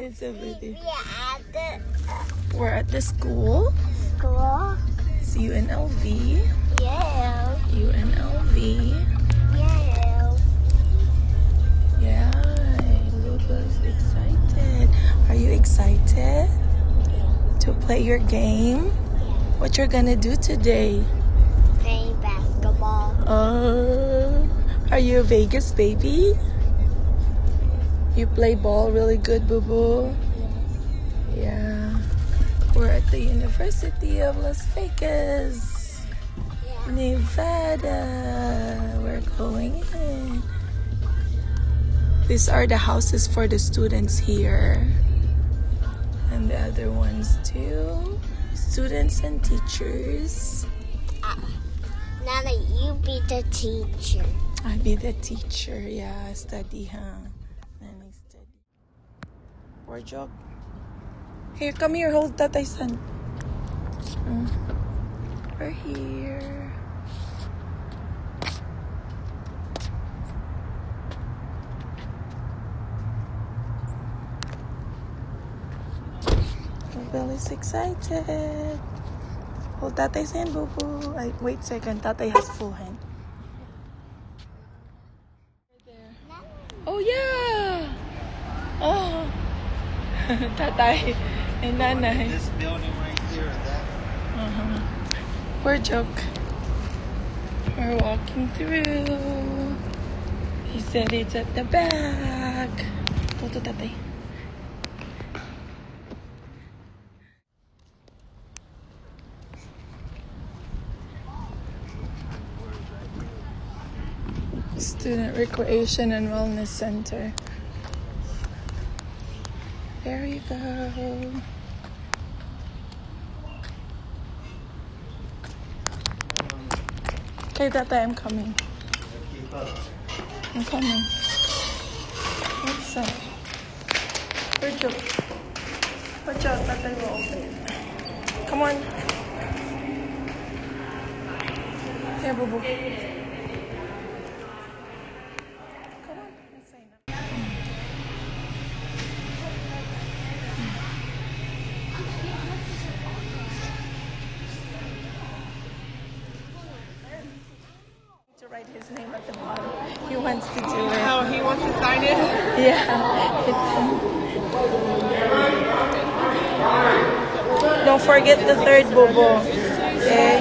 It's a video. We at the We're at the school. school. It's UNLV. Yeah. UNLV. Yeah. Yeah, Lulu's excited. Are you excited to play your game? What you're gonna do today? Playing basketball. Uh, are you a Vegas baby? You play ball really good, boo boo. Yeah. We're at the University of Las Vegas, Yeah. Nevada. We're going in. These are the houses for the students here. And the other ones too. Students and teachers. Uh, now that you be the teacher. I be the teacher, yeah, study, huh? Burjok. Here, come here, hold tatay son. Mm. We're here. Bill is excited. Hold tatay's hand, boo boo. Wait second, tatay has full hand. Oh yeah! Oh! Tatay and nanay. This building right here, that Uh-huh. Burjok. We're walking through. He said it's at the back. Go to tatay. Student Recreation and Wellness Center. There you go. Okay, Tata, I'm coming. I'm coming. What's up? Good job. Watch out, Tata will open. Come on. Here, boo boo. Come on, let's sign up. To write his name at the bottom. He wants to do it. Oh, he wants to sign it? Yeah. Don't forget the third bobo. Okay.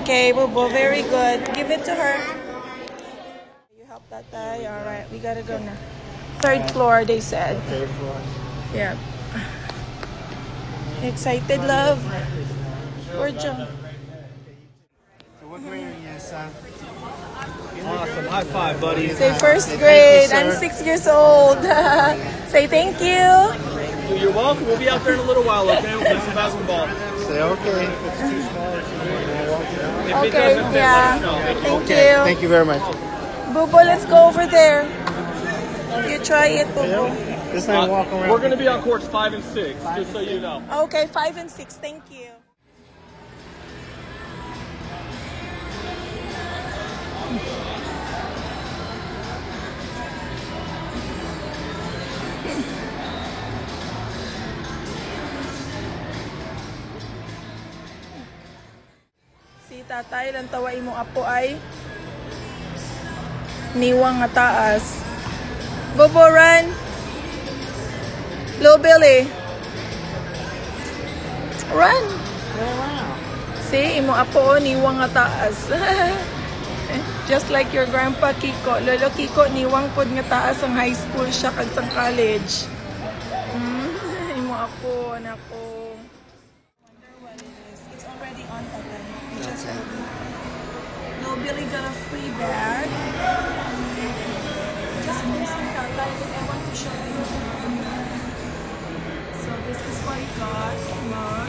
Okay, bobo, very good. Give it to her. You help that guy. All right, we gotta go now. Third floor, they said. third floor. Yeah. Excited, love. We're John. So what grade are you in, son? Awesome. High five, buddy. Say first Thank you, grade. sir. I'm six years old. Say thank you. You're welcome. We'll be out there in a little while, okay? We'll play some basketball. Say okay. If it's too small, if you want to walk it out. Okay, doesn't fit, yeah. let us know. Thank Okay, you. thank you very much. Boo boo, let's go over there. You try it, boo boo. This time uh, walk around. We're going to be on courts five and six, just so you know. Okay, five and six. Thank you. Tatay lang tawai mo apo ay niwang nga taas. Bobo run. Low Billy. Run. See, imo apo o, niwang nga taas. Just like your grandpa Kiko. Lolo Kiko, niwang pod nga taas ang high school siya kag sang college. Mm, imo apo, anak ko. Wonder what it is. It's already on tatay. You just Billy got a free bag. Just missing tatay because I want to show you. So this is what he got. Mug.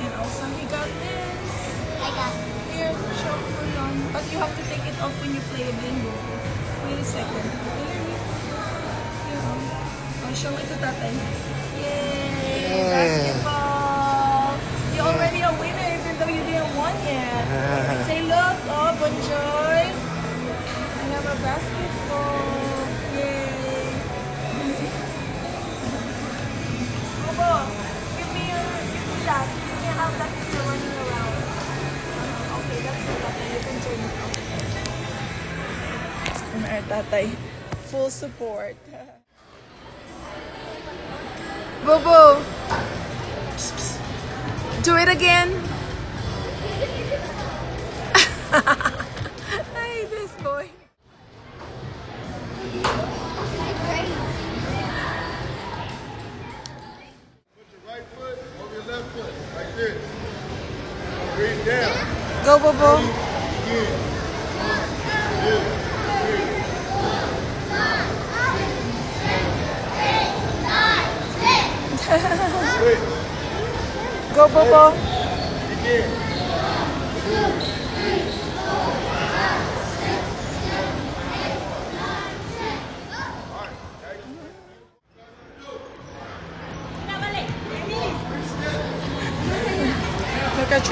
And also he got this. I got Here, show ko yun. But you have to take it off when you play a bingo. Wait a second. Here, here. I'll show it to tatay. Yay! Yeah. Basketball! You're already a winner even though you didn't won yet. basketball. Yay. Bobo, give me your, give me that. Give me how that is running around. Okay, that's the tatay. You can turn it off. From our tatay. Full support. Bobo. Do it again.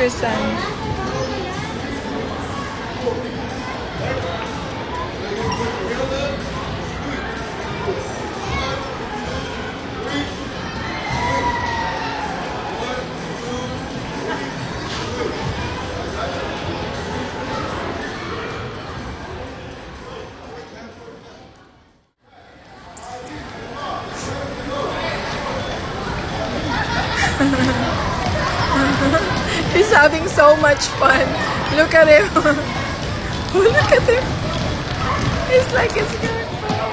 person. so much fun. Look at him. Look at him. It's like it's gonna fall.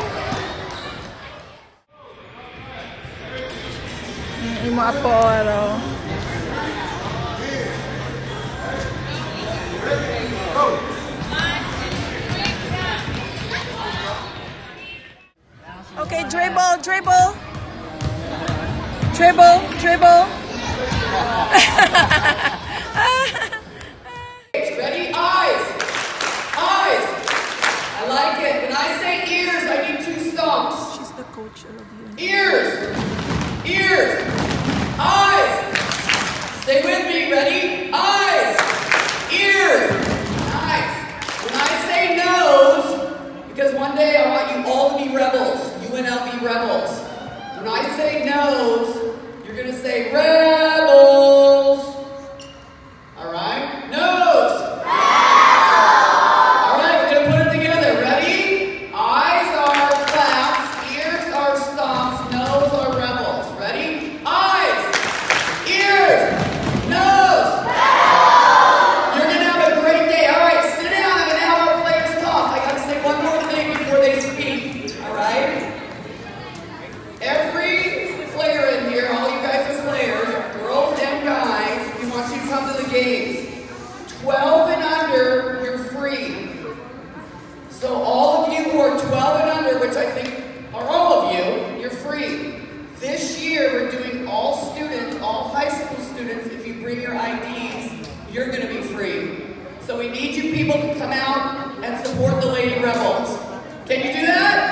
Yung mga poro. Okay, dribble, dribble. Dribble, dribble. Ears, ears, eyes. Stay with me, ready? you're going to be free. So we need you people to come out and support the Lady Rebels. Can you do that?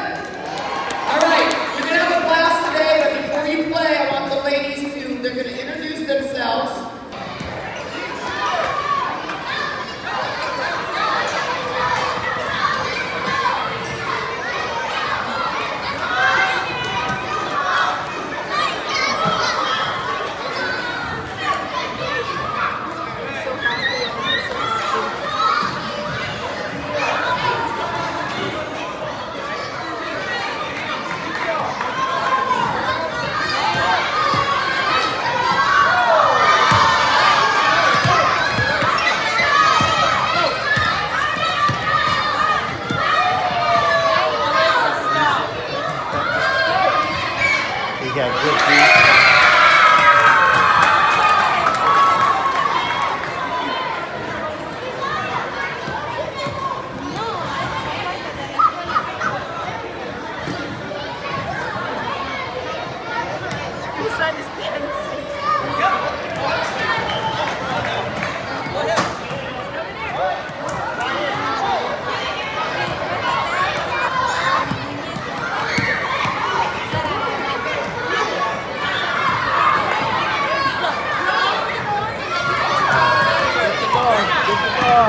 He's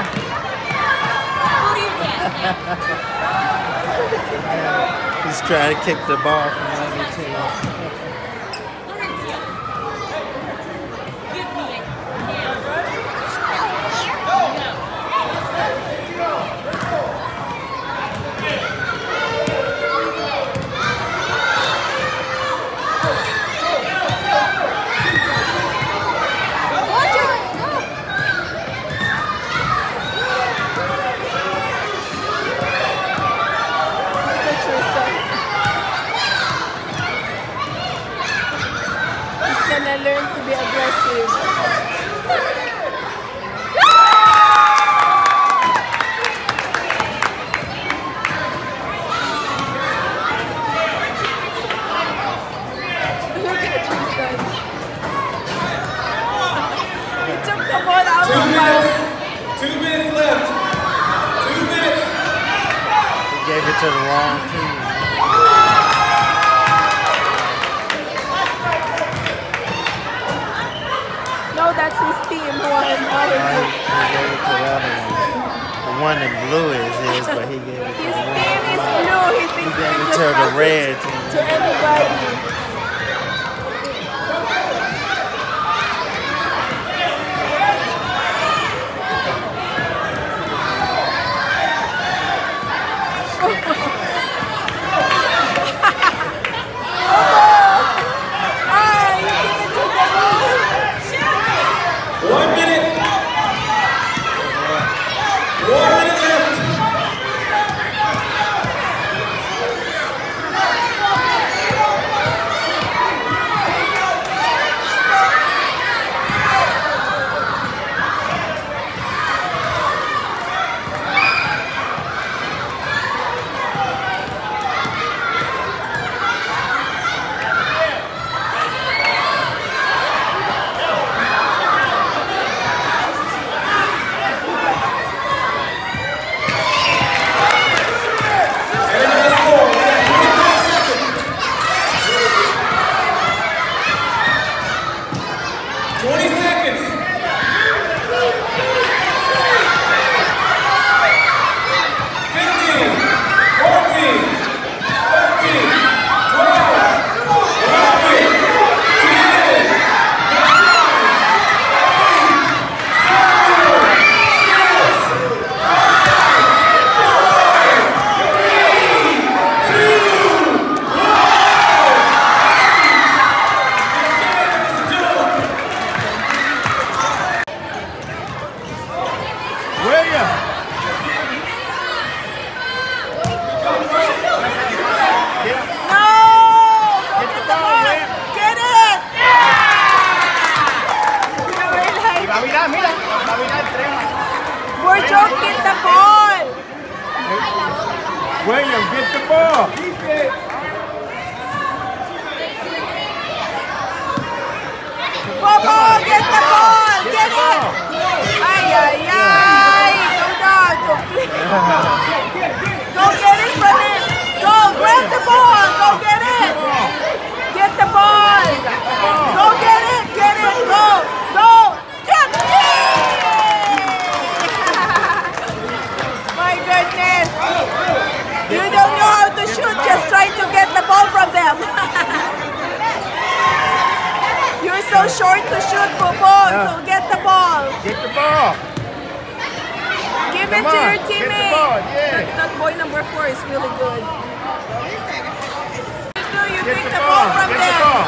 trying to kick the ball from the other team. To the wrong team. No, that's his team who are in our Right, group. he gave it to the one. In blue is his, but he gave it to His team is blue. He He thinks gave it to the red team. to anybody. 25. Bobo, get the ball! Get it! Ay, ay, ay! Go! Go, go get it from him! Go, grab the ball! Go get it! Get the ball! So short to shoot, Bobo, so ah. get the ball. Get the ball. Give Come it to on, your get the teammate. ball, yeah. That, that boy number four is really good. No, you Get take the the ball ball. from Get them. the ball.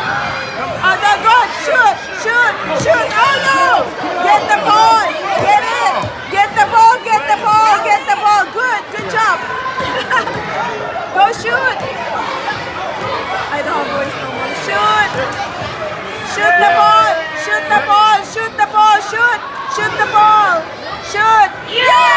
Oh, no, good. Shoot, shoot, shoot. Oh, no. Get the ball. Get it. Get the ball, get the ball, get the ball. Good, good job. Go shoot. I don't have voice no more. Shoot. Shoot the ball. Shoot the ball. Shoot the ball. Shoot. Shoot the ball. Shoot. Yeah!